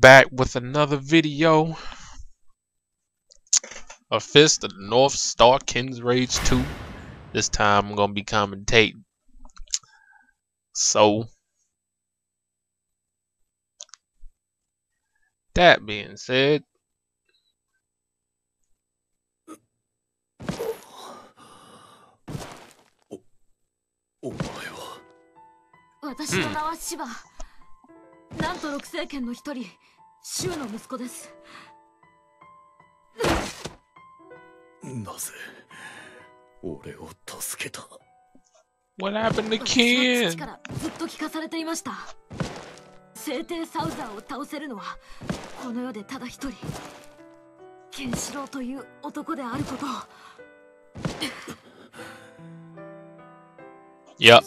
back with another video of Fist of the North Star Ken's Rage 2. This time I'm going to be commentating. So, that being said, Hmm. シュウの息子です。なぜ俺を助けた？What happened to Ken? 父からずっと聞かされていました。聖帝サウザーを倒せるのはこの世でただ一人。ケンシロウという男であること Yep.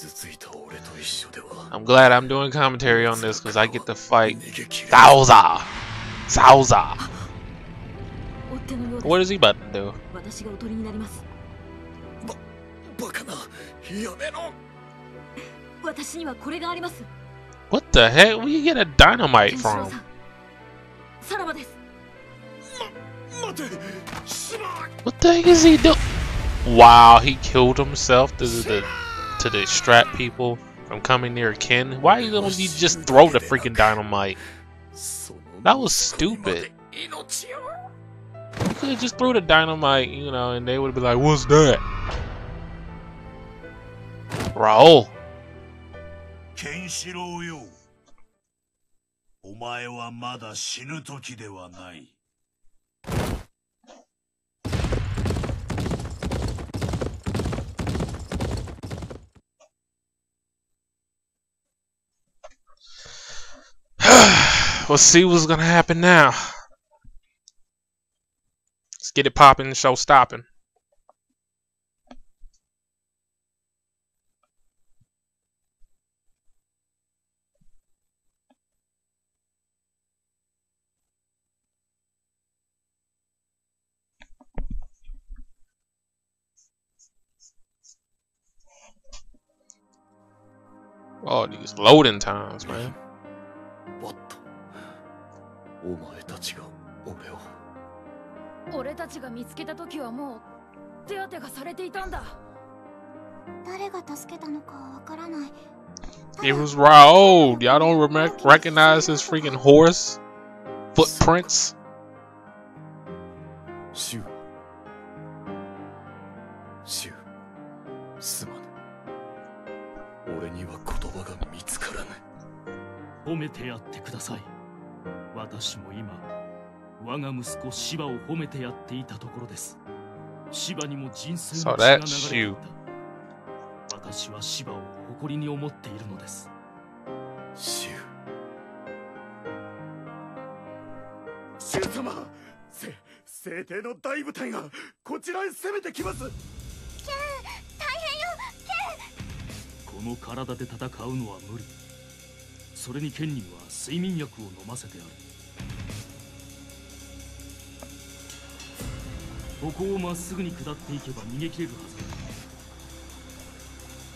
I'm glad I'm doing commentary on this because I get to fight Zauza. Zauza. What is he about to do? What the heck? Where you get a dynamite from? What the heck is he doing? Wow, he killed himself. This is the to distract people from coming near Ken? Why don't you just throw the freaking dynamite? That was stupid. You could have just threw the dynamite, you know, and they would be like, what's that? Raoh. Kenshiro yo. お前はまだ死ぬ時ではない。Let's see what's gonna happen now. Let's get it popping, show stopping. Oh, these loading times, man. お前たちが俺を。俺たちが見つけた時はもう手当てがされていたんだ。誰が助けたのかわからない。It was Raoul. Y'all don't recognize his freaking horse? Footprints? シュウシュウすまぬ俺には言葉が見つからぬ褒めてやってください私も今我が息子シバを褒めてやっていたところです。シバにも人生の血が流れ.ていた。私はシバを誇りに思っているのです。シュウ。シュウ様せ聖帝の大部隊がこちらへ攻めてきます。この体で戦うのは無理。それにケンには睡眠薬を飲ませてあるここをまっすぐに下っていけば逃げ切れるはずだ。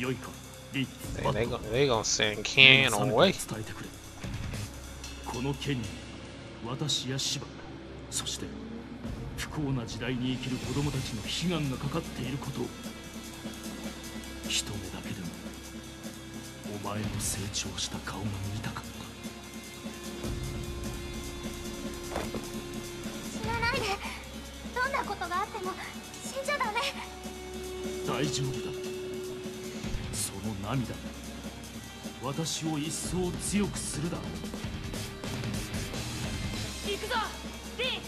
よいか。リット gonna, they gonna send Ken 目の覚め away. たら伝えてくれこの剣に私や芝。そして不幸な時代に生きる子供たちの悲願がかかっていること。を一目だけでもお前の成長した顔が見たかった も死んじゃダメ。大丈夫だその涙が私を一層強くするだろう行くぞリン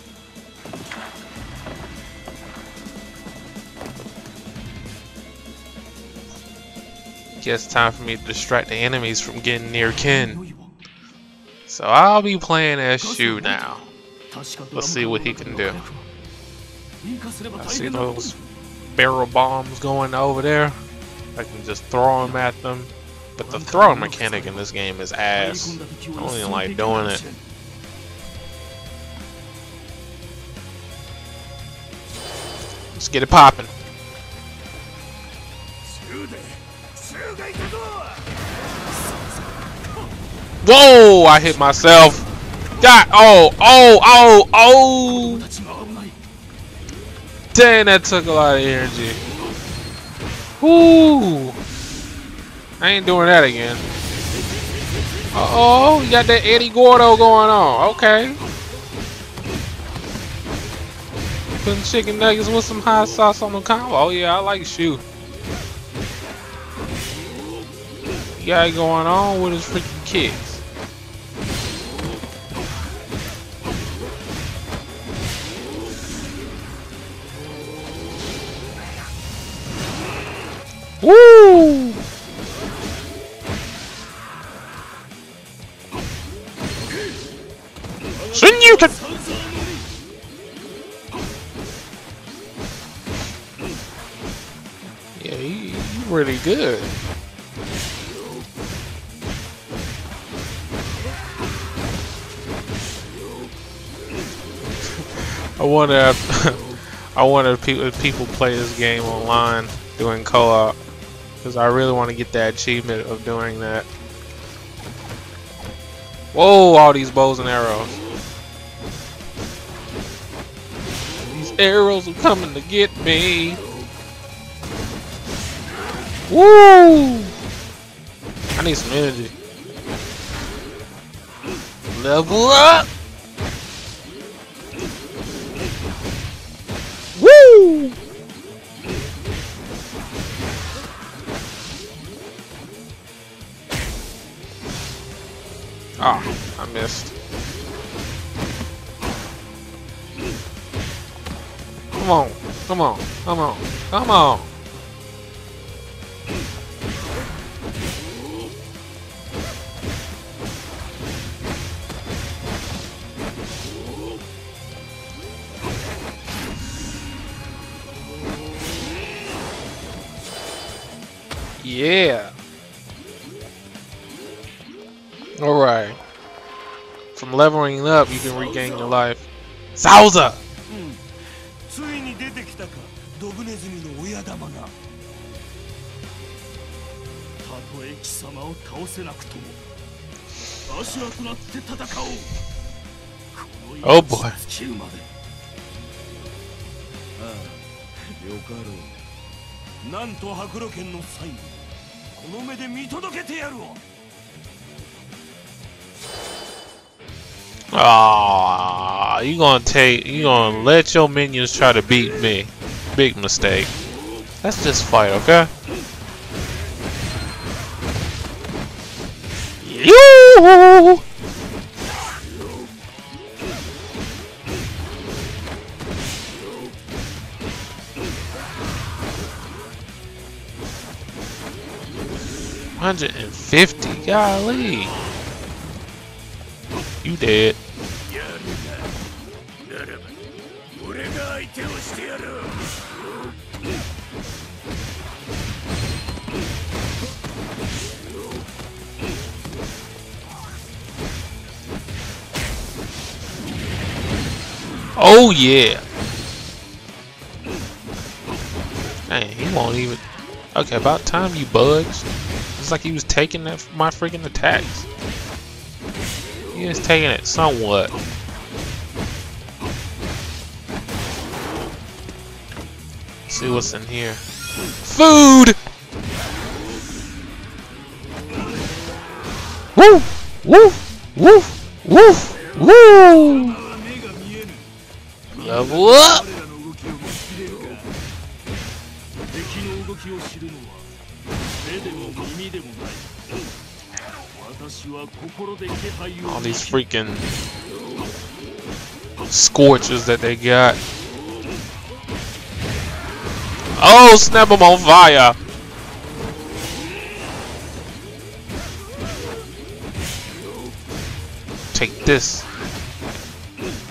Guess time for me to distract the enemies from getting near い Ken. よいよ So I'll be playing as Shu now. 確か Let's see what he can do. I see those barrel bombs going over there. I can just throw them at them. But the throwing mechanic in this game is ass. I don't even like doing it. Let's get it popping. Whoa! I hit myself. God! Oh! Oh! Oh! Oh! dang, that took a lot of energy. Ooh, I ain't doing that again. Uh oh, you got that Eddie Gordo going on. Okay. Putting chicken nuggets with some hot sauce on the combo. Oh yeah, I like Shu. You got it going on with his freaking kids. Woo! Shin-Yuken! Yeah, he, he really good. I wonder if I wonder if people, if people play this game online doing co-op because I really want to get that achievement of doing that. Whoa! All these bows and arrows. These arrows are coming to get me. Woo! I need some energy. Level up! Woo! Ah, I missed. Come on, come on, come on, come on. Yeah. Leveling up, you can regain your life. Sauza! ついに出てきたかドブネズミの親玉がたとえ貴様を倒せなくとも足はとなって戦おうこの Oh boy. 尽きるまでああよかろうなんと白露剣のサインこの目で見届けてやるわ Ah, you gonna take, you gonna let your minions try to beat me. Big mistake. Let's just fight, okay? You Hundred and fifty, golly. You dead. Oh yeah. Man, he won't even. Okay, about time you bugs. It's like he was taking that my freaking attacks. He is taking it somewhat. see what's in here. Food. Woo! Woo! Woo! Woo! Woo! Level up! All these freaking scorches that they got. Oh, snap them on fire! Take this.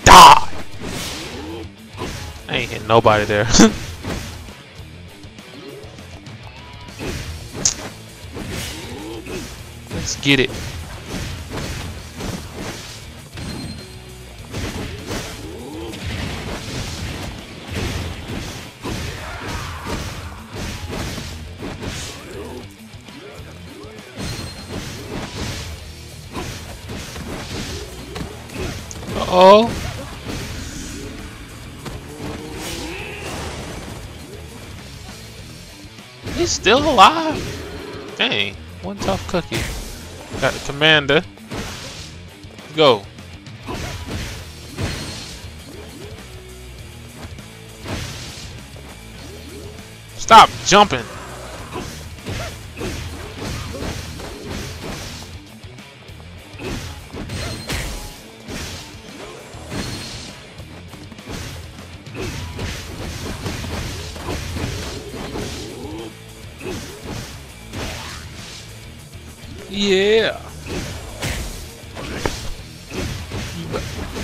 Die! I ain't hitting nobody there. Let's get it. Uh-oh. He's still alive? Dang, one tough cookie. Got the commander. Go. Stop jumping. Yeah.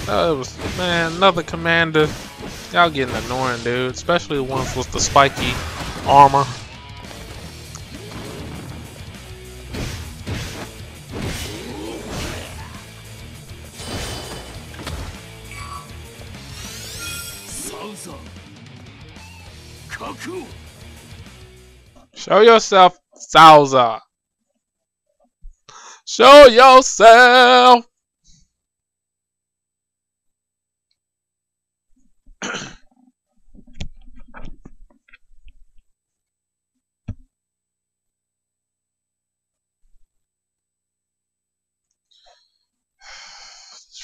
That was man, another commander. Y'all getting annoying, dude. Especially the ones with the spiky armor. Show yourself, Salza. Show yourself.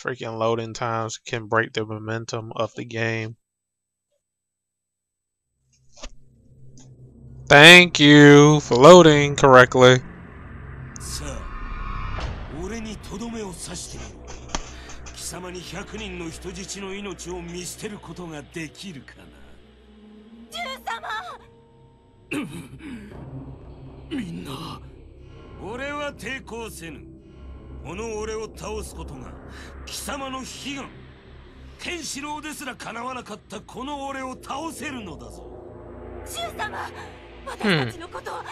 freaking loading times can break the momentum of the game. Thank you for loading correctly. 様に100人の人質の命を見捨てることができるかな。みんな。俺は抵抗せぬ。この俺を倒すことが貴様の悲願。ケンシロウですら叶わなかったこの俺を倒せるのだぞ。ジュウ様私たちのことを忘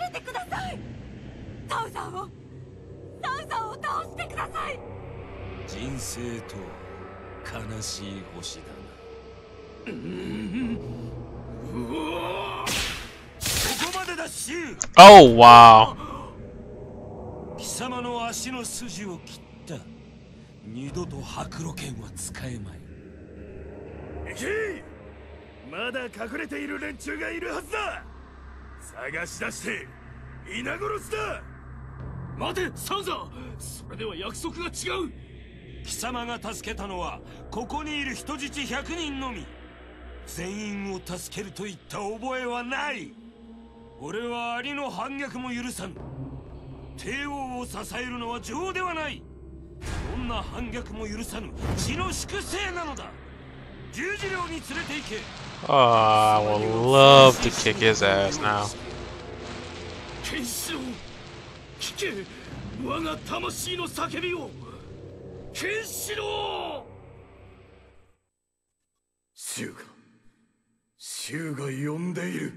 れてください！サウザーを。サウザーを倒してください人生とは悲しい星だな。ここまでだシュウ Oh wow. 貴様の足の筋を切った。二度と白露剣は使えまい。行け。まだ隠れている連中がいるはずだ。探し出して皆殺しだ。待てサウザ。ーそれでは約束が違う貴様が助けたのはここにいる人質100人のみ。全員を助けるといった覚えはない。俺はアリの反逆も許さぬ。帝王を支えるのは情ではない。どんな反逆も許さぬ。血の粛清なのだ。十字寮に連れて行け。Oh, I would love to kick his ass now. 我が魂の叫びを ケンシロウシュウがシュウが呼んでいる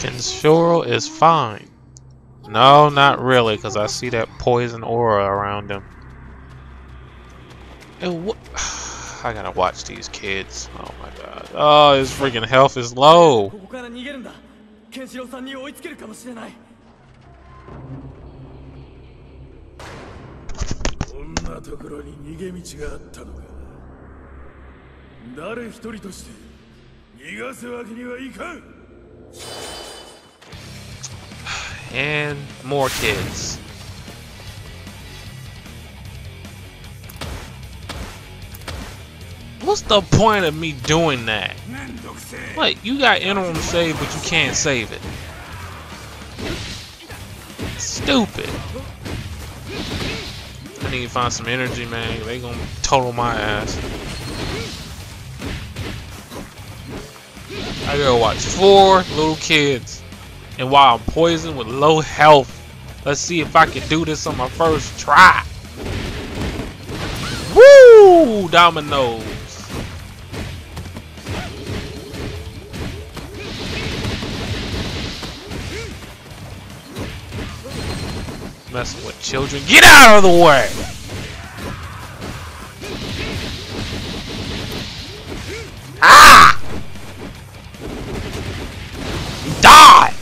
Kenshiro is fine. No, not really, because I see that poison aura around him. And what? I gotta watch these kids. Oh my god. Oh, his freaking health is low. こんなところに逃げ道があったのか誰一人として逃がすわけにはいかん And more kids. What's the point of me doing that? Like, you got interim save, but you can't save it. Stupid. I need to find some energy, man. They gonna total my ass. I gotta watch four little kids. And while I'm poisoned with low health, let's see if I can do this on my first try. Woo! Dominoes. Messing with children. Get out of the way! Ah! Die!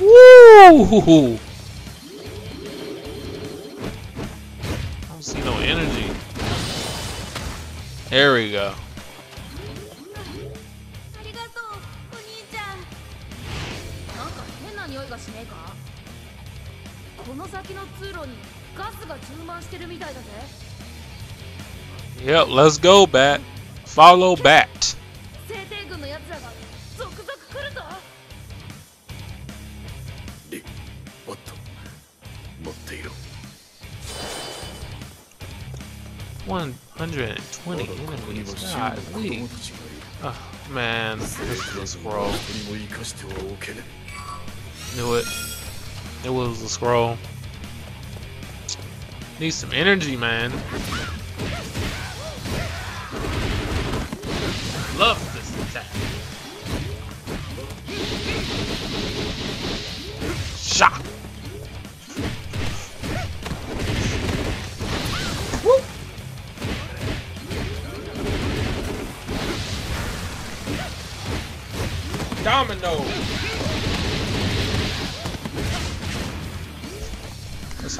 Woo! Woo! I Let's go, Bat. Follow Bat. One hundred and twenty enemies. God, oh, man, this, this scroll. Knew it. It was a scroll. Need some energy, man.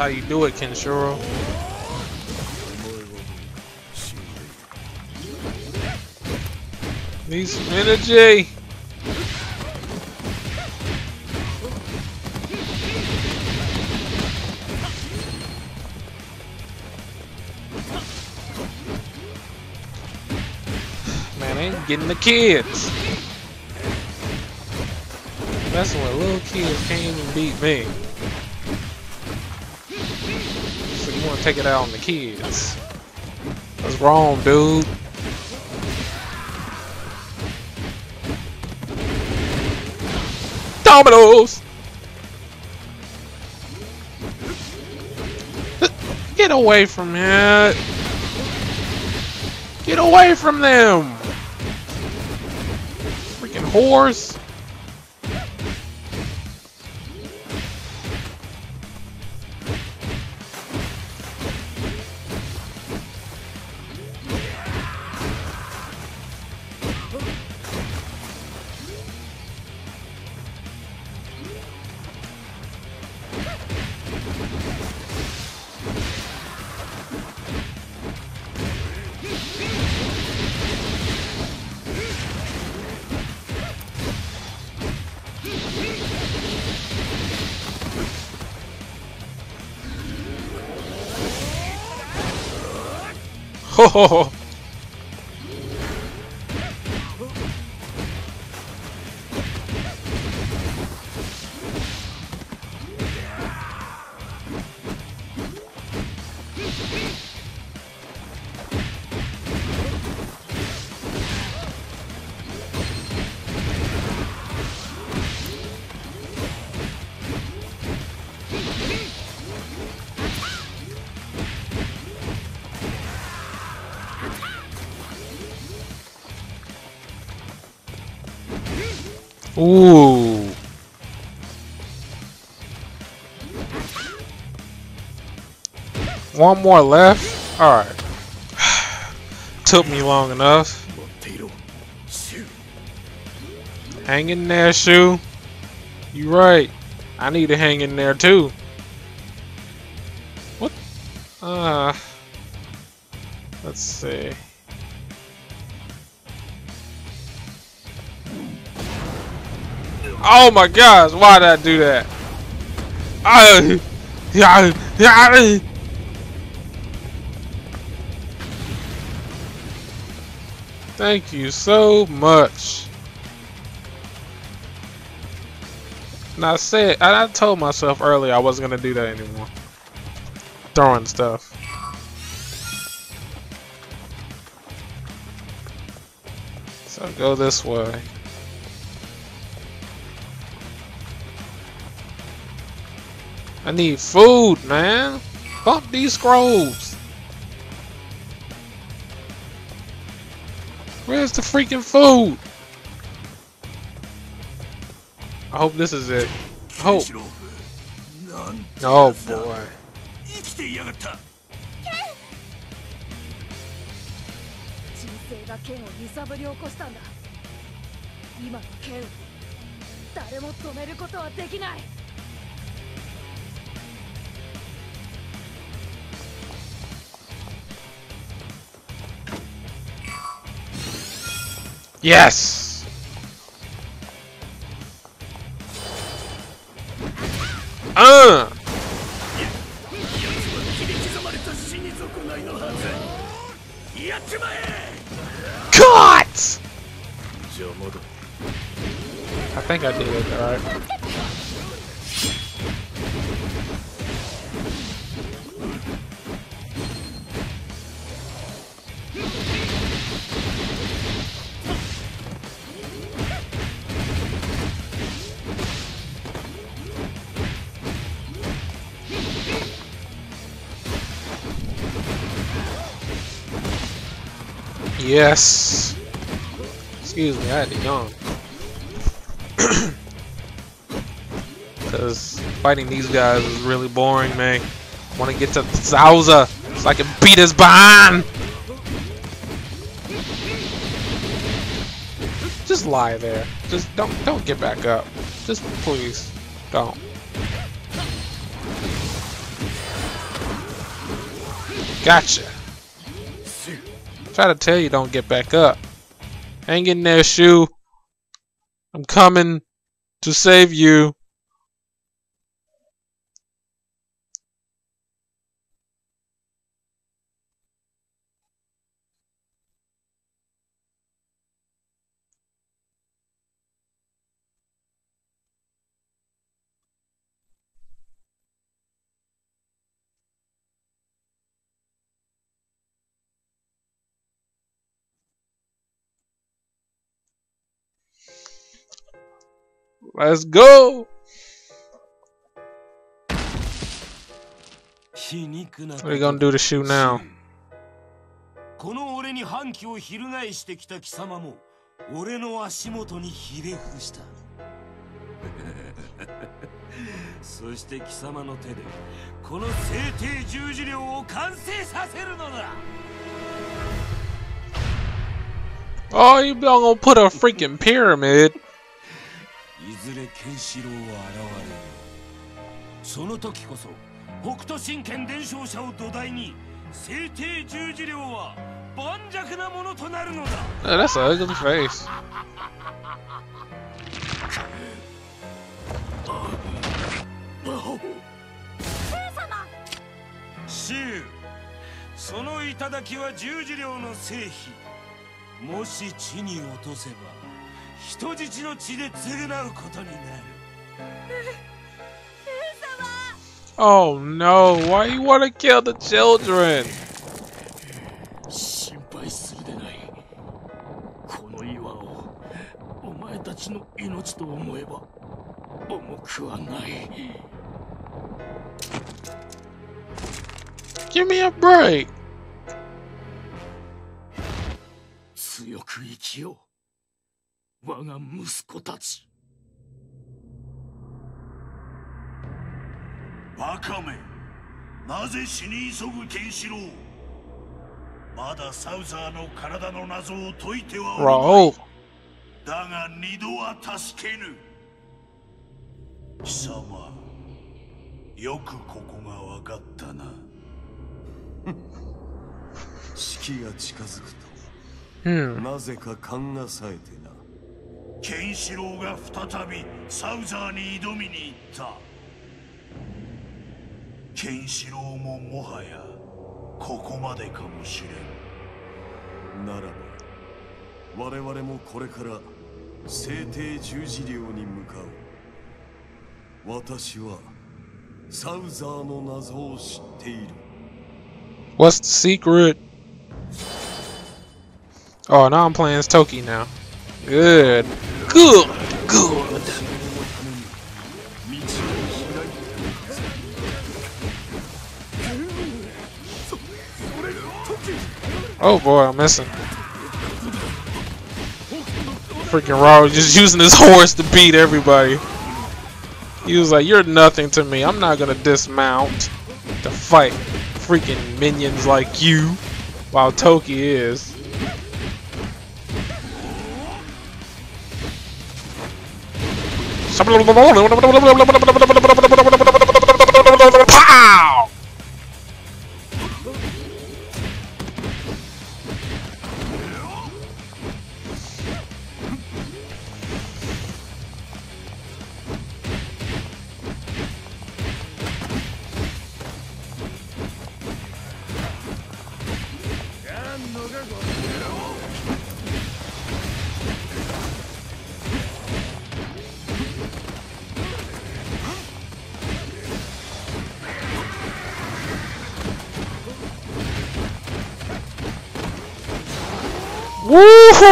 how you do it, Kenshiro. These energy! Man, I ain't getting the kids! That's when little kids can't even beat me. Take it out on the kids? What's wrong, dude? Dominoes! Get away from it! Get away from them! Freaking horse! ほほほ Ooh. One more left. All right. Took me long enough. Hang in there, Shu. You right. I need to hang in there too. Oh my gosh, why did I do that? Ah, yeah, yeah. Thank you so much. And I said, I, I told myself earlier I wasn't gonna do that anymore. Throwing stuff. So go this way. I need food, man. Bump these scrolls. Where's the freaking food? I hope this is it. I hope. Oh boy. Yes! Uh! Caught! I think I did it, alright. Yes. Excuse me, I had to yawn. Because fighting these guys is really boring, man. want to get to Zauza so I can beat his behind. Just lie there. Just don't don't get back up. Just please don't. Gotcha. Try to tell you don't get back up. Hang in there, Shu. I'm coming to save you. Let's go. 皮肉な What are you gonna do to shoe now? この俺に反旗を翻してきた貴様も俺の足元にひれ伏したそして貴様の手でこの聖帝十字領を完成させるのだ Oh, you gonna put a freaking pyramid? いずれケンシロウは現れる。その時こそ北斗神拳伝承者を土台に聖帝十字領は盤石なものとなるのだ。Oh, that's an ugly face. その頂は十字領の聖碑もし地に落とせば人質の血で償うことになる。Oh no, why you wanna kill the children? 心配するでない。この岩をお前たちの命と思えば重くはない。Give me a break. 強く生きよう我が息子たち。バカめなぜ死に急ぐケンシロウ？まだサウザーの体の謎を解いてはお.だが二度は助けぬ。貴様よくここが分かったな。式が近づく Hmm. となぜか勘が冴えて。なケンシロウが再びサウザーに挑みに行ったケンシロウももはやここまでかもしれんならば我々もこれから聖帝十字領に向かう私はサウザーの謎を知っている What's the secret? Oh, now I'm playing as Toki now. Good. Good. Good. Oh boy, I'm missing. Freaking Raoh just using his horse to beat everybody. He was like, you're nothing to me. I'm not gonna dismount to fight freaking minions like you while Toki is. Sam,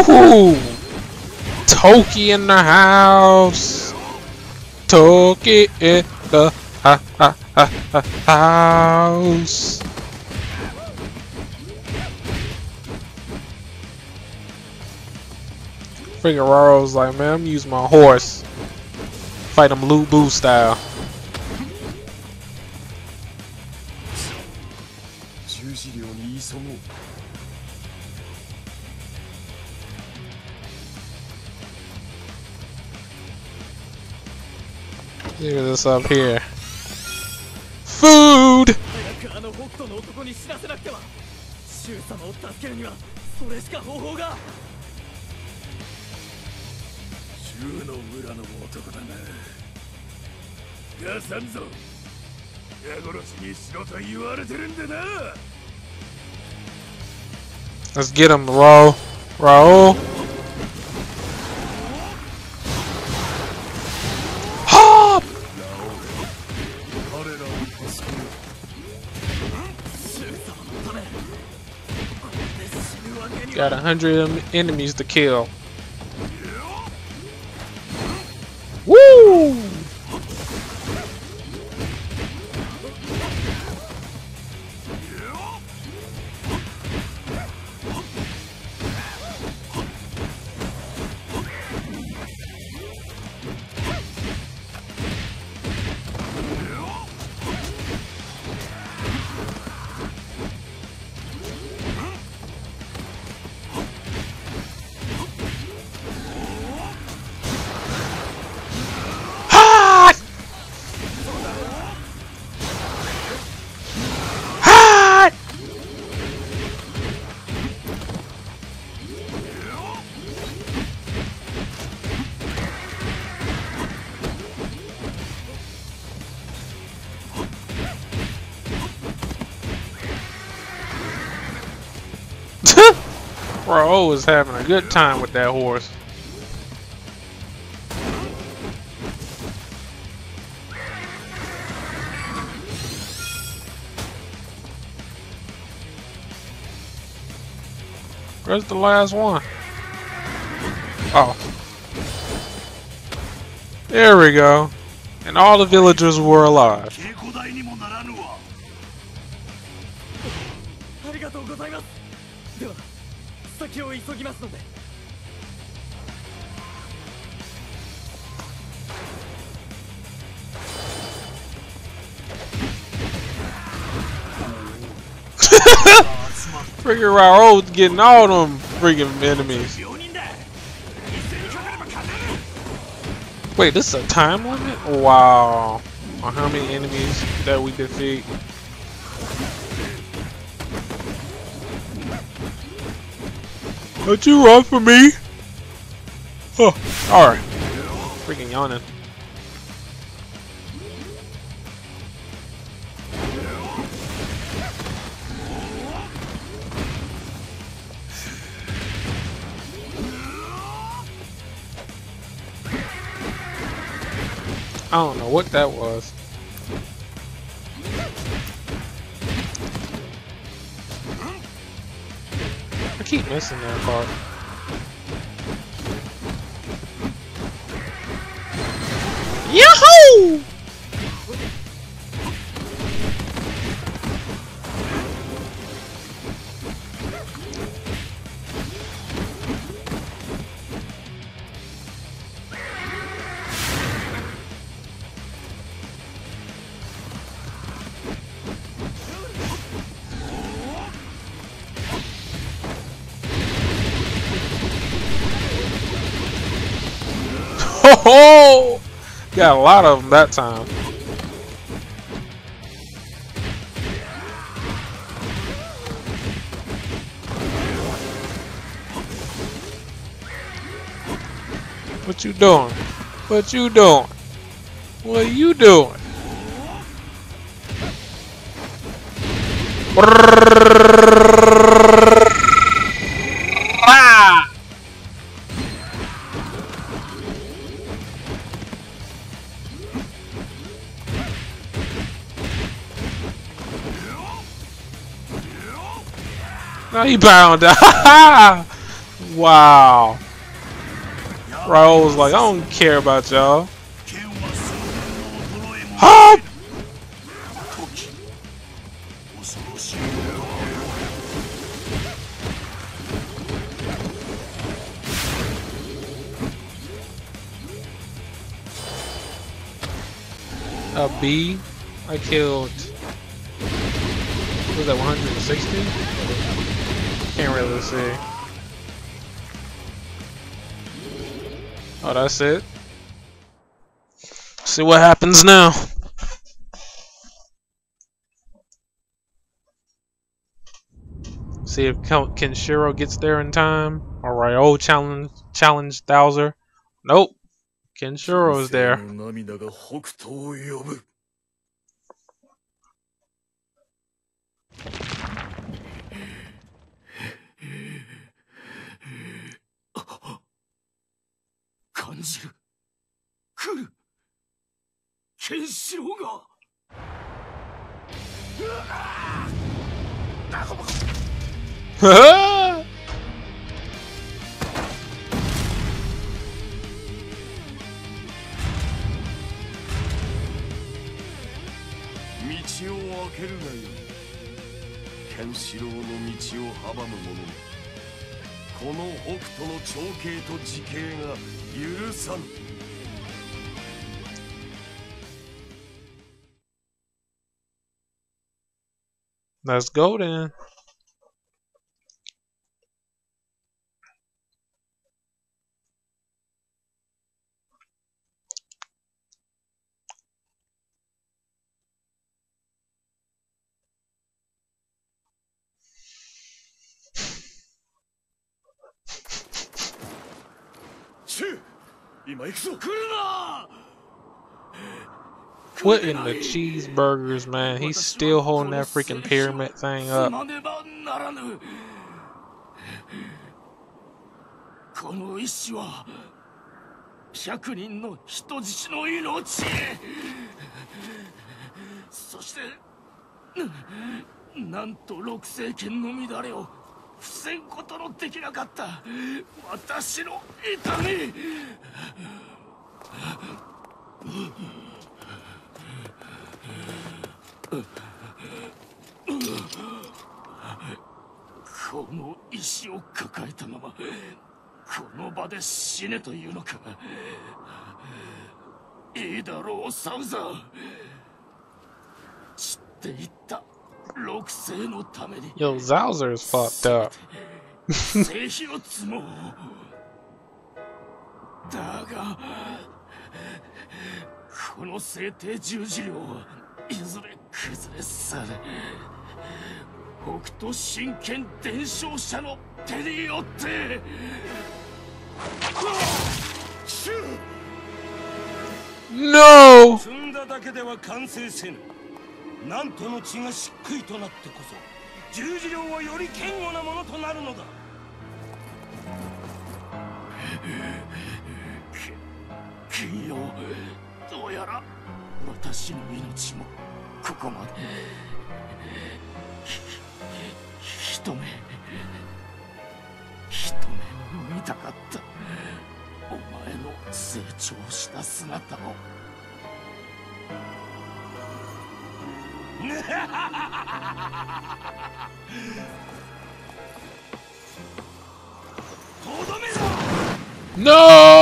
Woo! Toki in the house. Toki in the ha ha ha house. Figueroa's like, man, I'm using my horse. Fight him Lu Bu style. Give this up here. Food! Let's get him, Raoh. Raoh. Got a hundred enemies to kill. Bro is having a good time with that horse. Where's the last one? Oh. There we go. And all the villagers were alive. 先を急ぎますので Freaking Raoh's getting all them freaking enemies. Wait, this is a time limit? Wow. On how many enemies that we defeat? Don't you run for me? Oh, alright. Freaking yawning. I don't know what that was. Keep missing that part. Yahoo! Ho! Got a lot of them that time. What you doing? What you doing? What are you doing? Ah! rebound. wow. Raoh was like, I don't care about y'all. Hop! A B? I killed... What was that, 160? Can't really see. Oh, that's it. See what happens now. See if Ken- Kenshiro gets there in time. Or Ryo oh, challenge challenge Thouser. Nope. Kenshiro's there. 感じる。来る。ケンシロウが。道を開けるがよケンシロウの道を阻む者。この北斗の長兄と時系が 許さぬ Let's go then. Shoo! 今行くぞ来るな What in the cheeseburgers, man? He's still holding that freaking pyramid thing す up. この石は100人の人質の命そしてななんと六世剣の乱れを防ぐことのできなかった。私の痛み。この石を抱えたままこの場で死ねというのか。いいだろうサウザー。知っていった。六世のために Yo, Zowser's fucked up. 聖火を積もうだがこの聖帝十字領はいずれ崩れ去る北斗神剣伝承者の手によってシュー No! なんとの血がしっくいとなってこそ十字領はより堅固なものとなるのだ。金曜どうやら私の命もここまでひひ一目一目見たかった。お前の成長した姿を。No!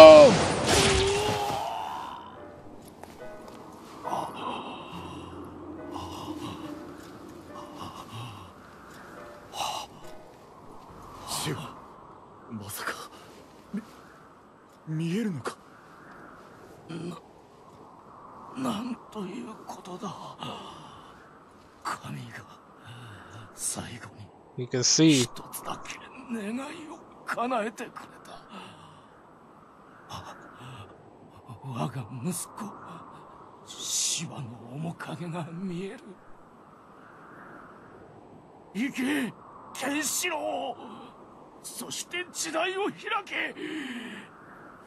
Can see. 一つだけ願いを叶えてくれた。我が息子。シワの面影が見える。行けケンシロウ。そして時代を開け。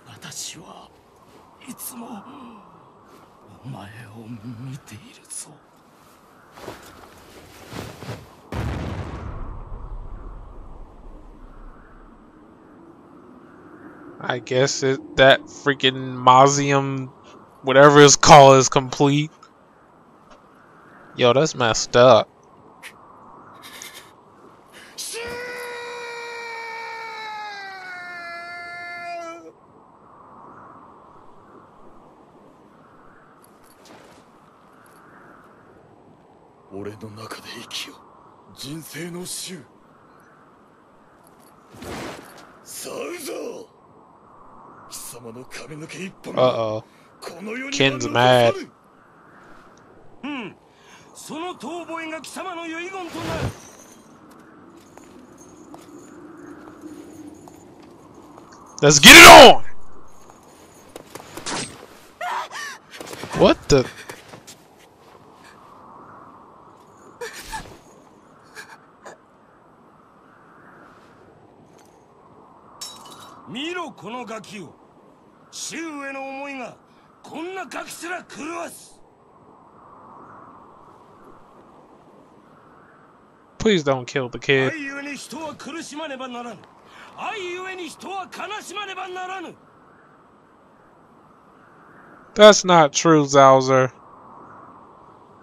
私はいつもお前を見ているぞ。I guess it that freaking mausoleum, whatever it's called, is complete. Yo, that's messed up. "俺様の髪の毛一本 Uh が oh. この世に Ken's は mad. うんその遠吠えが貴様の遺言となる Let's get it on! What the? 見ろこのガキを周への思いがこんなガキすら狂わす Please don't kill the kid. 愛ゆえに人は苦しまねばならぬ愛ゆえに人は悲しまねばならぬ That's not true, Zowser.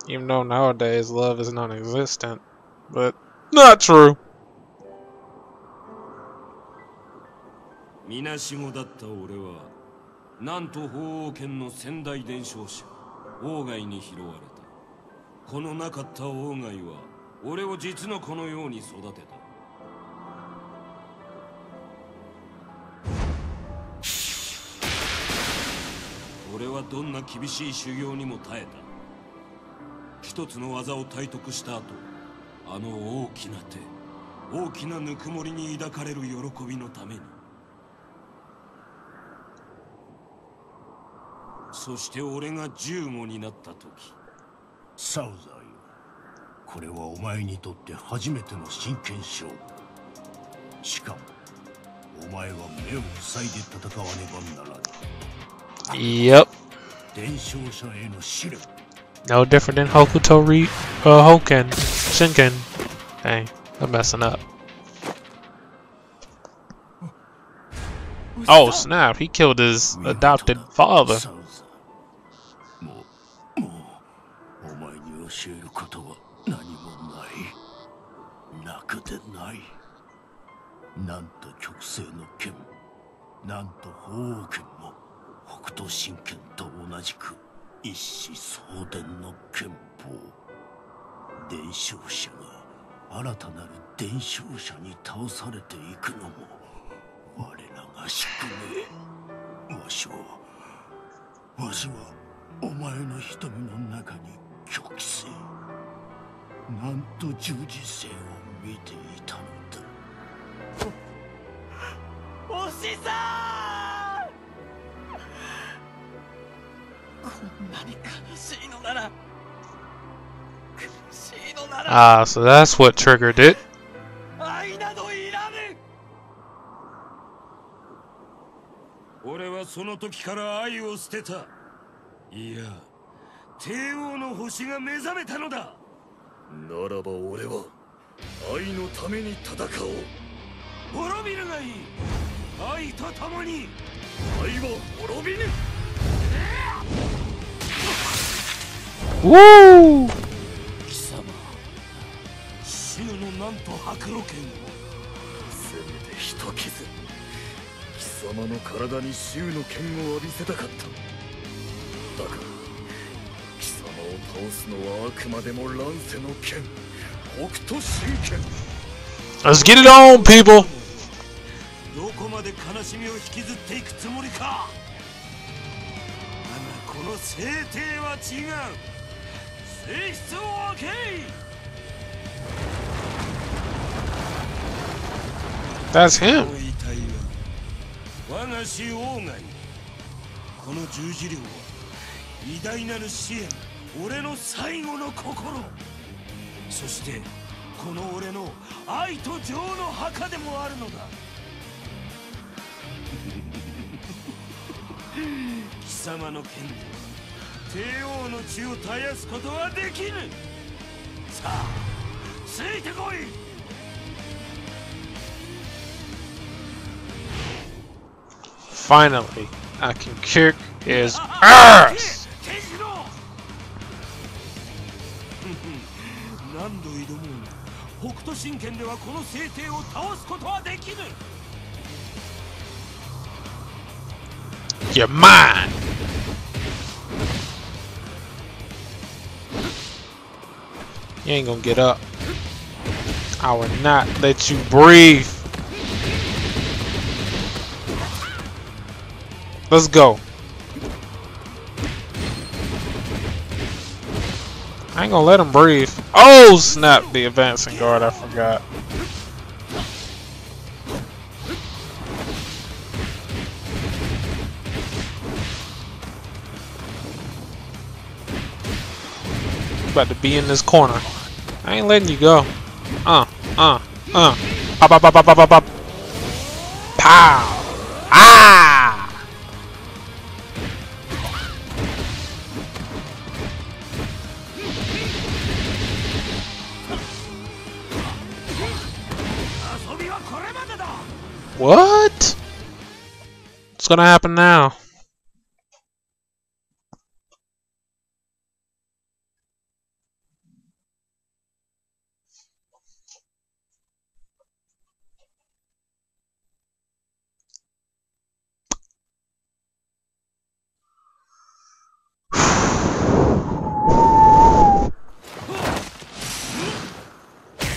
Even though nowadays love is non-existent, but not true. みなしごだった俺は なんと法王権の先代伝承者王外に拾われた。このなかった王外は俺を実の子のように育てた。俺はどんな厳しい修行にも耐えた。一つの技を体得した後あの大きな手大きなぬくもりに抱かれる喜びのために。そして俺が15になった時サウザーよこれはお前にとって初めての真剣勝負しかもお前は目を塞いで戦わねばならぬ Yep. 伝承者への試練 No different than Hokuto Re uh Hoken. Shinken. Dang, I'm messing up. Oh snap, he killed his adopted father. 王剣も北斗神剣と同じく一子相伝の剣法伝承者が新たなる伝承者に倒されていくのも我らが宿命わしはわしはお前の瞳の中に極性なんと十字星を見ていたのだおしさんこんなに悲しいのなら悲しいのなら Ah, so that's what で愛などいらぬ俺はその時から愛を捨てた。いや、帝王の星が目覚めたのだ。ならば俺は愛のために戦おう。滅びるがいい愛と共に愛は滅びぬ、えーおお貴様州のなんと白露剣をせめて一傷貴様の体に州の剣を浴びせたかった。だが貴様を倒すのはあくまでも乱世の剣北斗神剣 Let's get it on, people! どこまで悲しみを引きずっていくつもりか。この聖帝は違う。性質を分け。い That's こ him. 我が死王外この十字領は偉大なる支援俺の最後の心。そしてこの俺の愛と情の墓でもあるのだ。貴様の剣で帝王の血を絶やすことはできぬ。さあついてこい。Finally, I can kick his ass! 何度挑もうが北斗神拳ではこの聖帝を倒すことはできぬ。You're mine! You ain't gonna get up. I will not let you breathe. Let's go. I ain't gonna let him breathe. Oh snap! The advancing guard, I forgot. about to be in this corner. I ain't letting you go. Uh, uh, uh. Pop, pop, pop, pop, pop, pop. Pow! Ah! What? What's gonna happen now?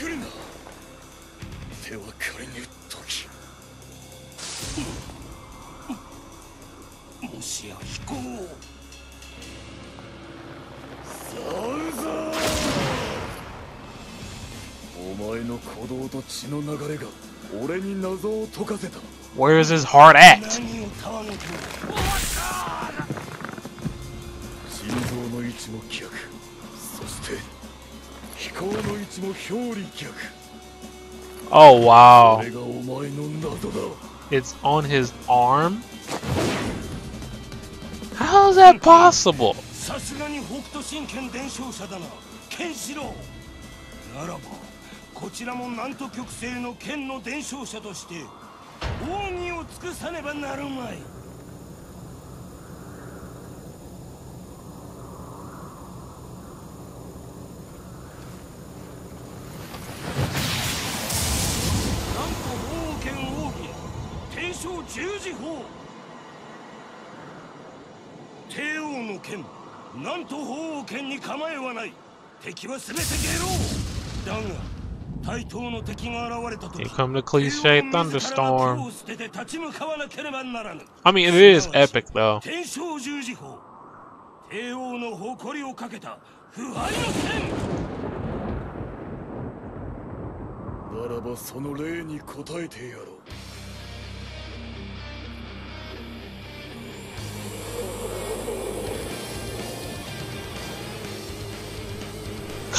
来るな。手は借りぬ時もしや飛行。サウザー。お前の鼓動と血の流れが俺に謎を解かせた。Where is his heart at? 心臓の位置も逆。そして飛行の位置も表裏逆 Oh wow. It's on his arm? How is that possible? さすがに北斗神拳伝承者だなケンシロウならばこちらも南都極西の剣の伝承者として奥義を尽くさねばなるまい天正十字法帝王の剣なんと法王剣に構えはない敵は全て下郎だが対等の敵が現れた時 Here come the cliche thunderstorm. を捨てて立ち向かわなければならぬ I mean, it is epic though. 天正十字法帝王の誇りをかけた腐敗の剣ならばその礼に応えてやろう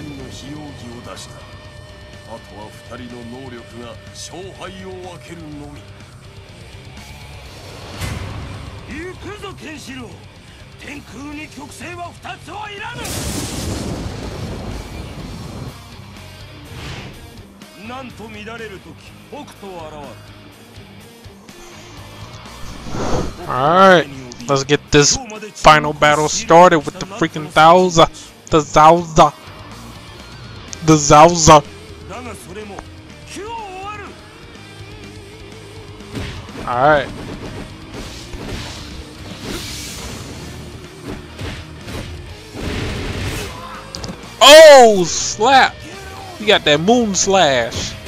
互いに剣の非容疑を出したあとは二人の能力が勝敗を分けるのみ行くぞケンシロウ天空に極星は二つはいらぬなんと乱れる時北斗現る Alright, let's get this final battle started with the freaking Thousa. The Zauza. the Zauza. Alright. Oh, slap! You got that moon slash.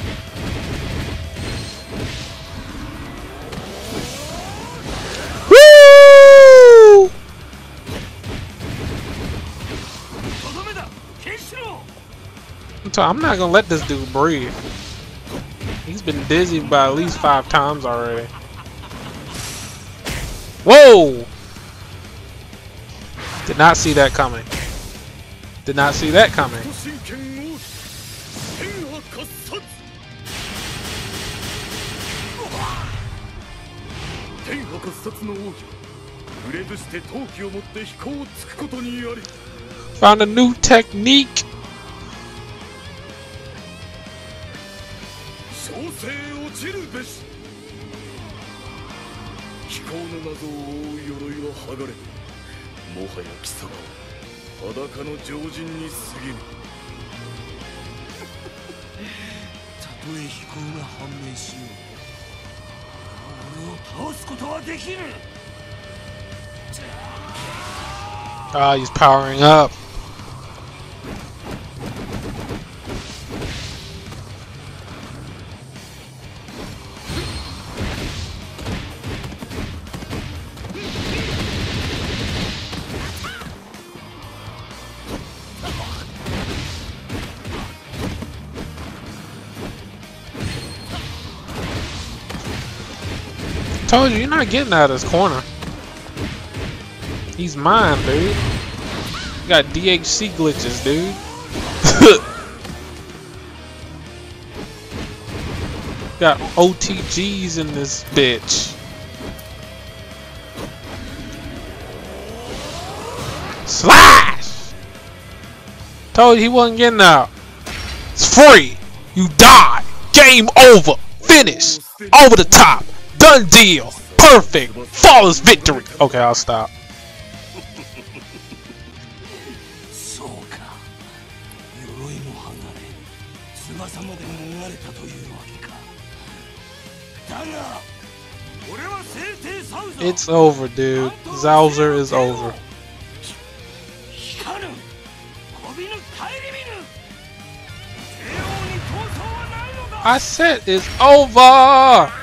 I'm not gonna let this dude breathe. He's been dizzy by at least five times already. Whoa! Did not see that coming. Did not see that coming. Found a new technique. 小生落ちるべし。飛行の謎を覆う鎧は剥がれもはや貴様は裸の常人に過ぎぬ。たとえ飛行が判明しよう俺を倒すことはできる Ah, he's powering up. Told you, you're not getting out of this corner. He's mine, dude. You got DHC glitches, dude. got OTGs in this bitch. Slash! Told you he wasn't getting out. It's free. You die. Game over. Finish. Over the top. Done deal. Perfect. Flawless victory. Okay, I'll stop. It's over, dude. Zowser is over. I said it's over!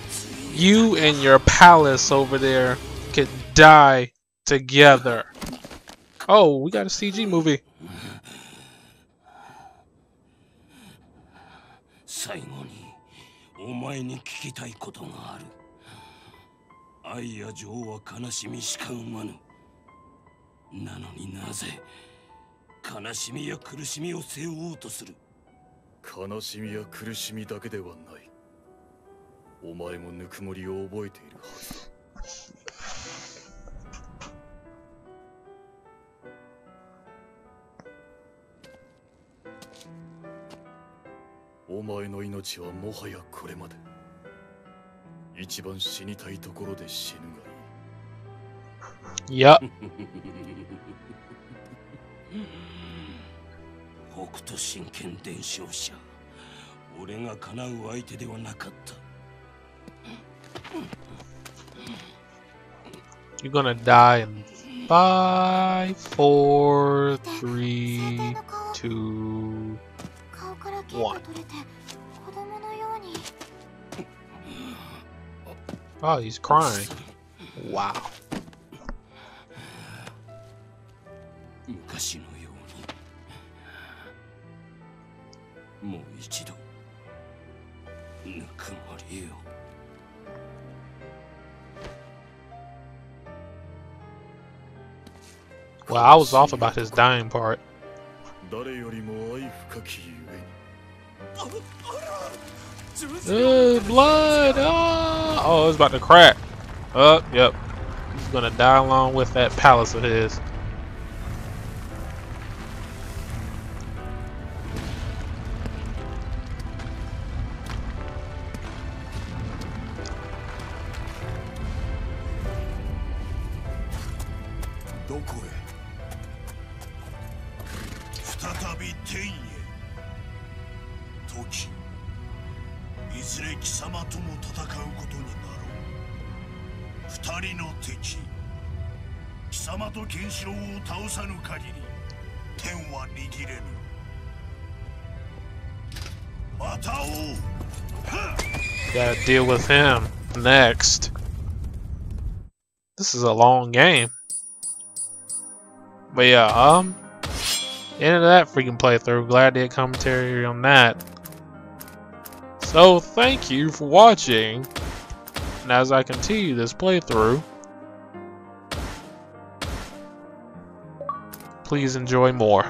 You and your palace over there could die together. Oh, we got a CG movie. 最後にお前に聞きたいことがある愛や情は悲しみしか生まぬなのになぜ悲しみや苦しみを背負おうとする悲しみや苦しみだけではないお前もぬくもりを覚えているはず。だお前の命はもはやこれまで。一番死にたいところで死ぬがいい。Yup. 北斗神拳伝承者。俺が叶う相手ではなかった You're gonna die in five, four, three, two, one. Oh, he's crying. Wow. Well, I was off about his dying part. Uh, blood! Oh, oh it's about to crack. Up, yep. He's gonna die along with that palace of his. Him next. This is a long game. But yeah, um, end of that freaking playthrough. Glad to get commentary on that. So thank you for watching. And as I continue this playthrough, please enjoy more.